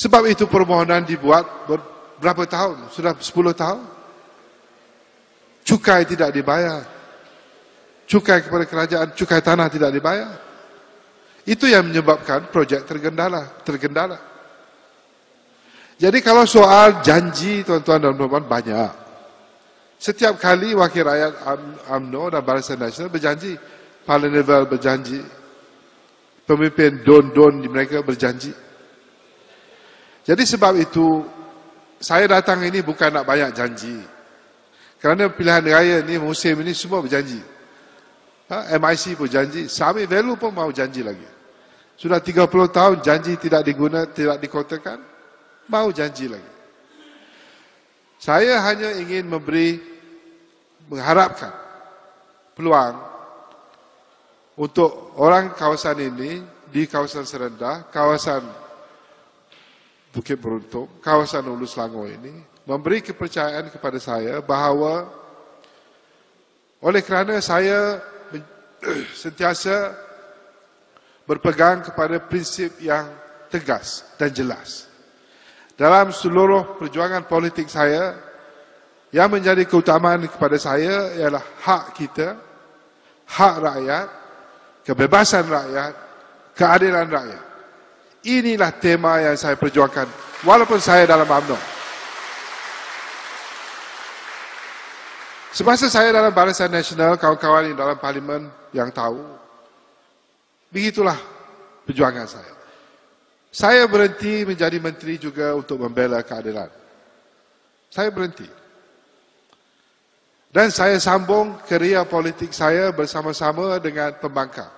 Sebab itu permohonan dibuat berapa tahun? Sudah 10 tahun. Cukai tidak dibayar. Cukai kepada kerajaan, cukai tanah tidak dibayar. Itu yang menyebabkan projek tergendala, tergendala. Jadi kalau soal janji tuan-tuan dan puan banyak. Setiap kali wakil rakyat UMNO dan Barisan Nasional berjanji, Parliament berjanji, pemimpin don-don di mereka berjanji. Jadi sebab itu, saya datang ini bukan nak banyak janji. Kerana pilihan raya ni musim ini semua berjanji. Ha, MIC pun janji, Sami Velu pun mau janji lagi. Sudah 30 tahun janji tidak diguna, tidak dikotakan, mau janji lagi. Saya hanya ingin memberi mengharapkan peluang untuk orang kawasan ini di kawasan Serendah, kawasan Bukit Beruntung, kawasan Ulu Selangor ini memberi kepercayaan kepada saya bahawa oleh kerana saya sentiasa berpegang kepada prinsip yang tegas dan jelas. Dalam seluruh perjuangan politik saya, yang menjadi keutamaan kepada saya ialah hak kita, hak rakyat, kebebasan rakyat, keadilan rakyat. Inilah tema yang saya perjuangkan walaupun saya dalam UMNO. Semasa saya dalam Barisan Nasional, kawan-kawan di dalam parlimen yang tahu, begitulah perjuangan saya. Saya berhenti menjadi menteri juga untuk membela keadilan. Saya berhenti. Dan saya sambung kerja politik saya bersama-sama dengan pembangkang.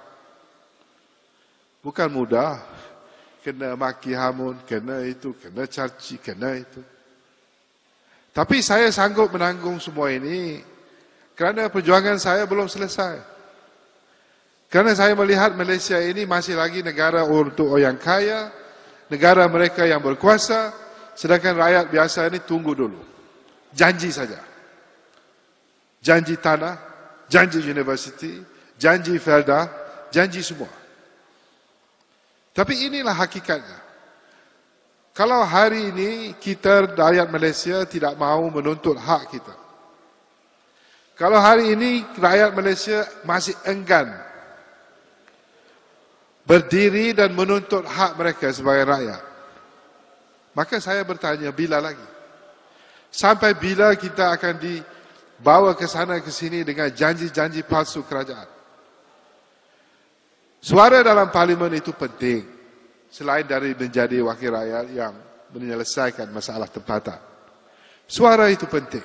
Bukan mudah. Kena maki hamun, kena itu, kena caci, kena itu. Tapi saya sanggup menanggung semua ini kerana perjuangan saya belum selesai. Kerana saya melihat Malaysia ini masih lagi negara untuk orang kaya, negara mereka yang berkuasa, sedangkan rakyat biasa ini tunggu dulu. Janji saja janji tanah, janji universiti, janji felda, janji semua. Tapi inilah hakikatnya. Kalau hari ini kita rakyat Malaysia tidak mahu menuntut hak kita. Kalau hari ini rakyat Malaysia masih enggan berdiri dan menuntut hak mereka sebagai rakyat. Maka saya bertanya, bila lagi? Sampai bila kita akan di bawa ke sana ke sini dengan janji-janji palsu kerajaan. Suara dalam parlimen itu penting selain dari menjadi wakil rakyat yang menyelesaikan masalah tempatan. Suara itu penting.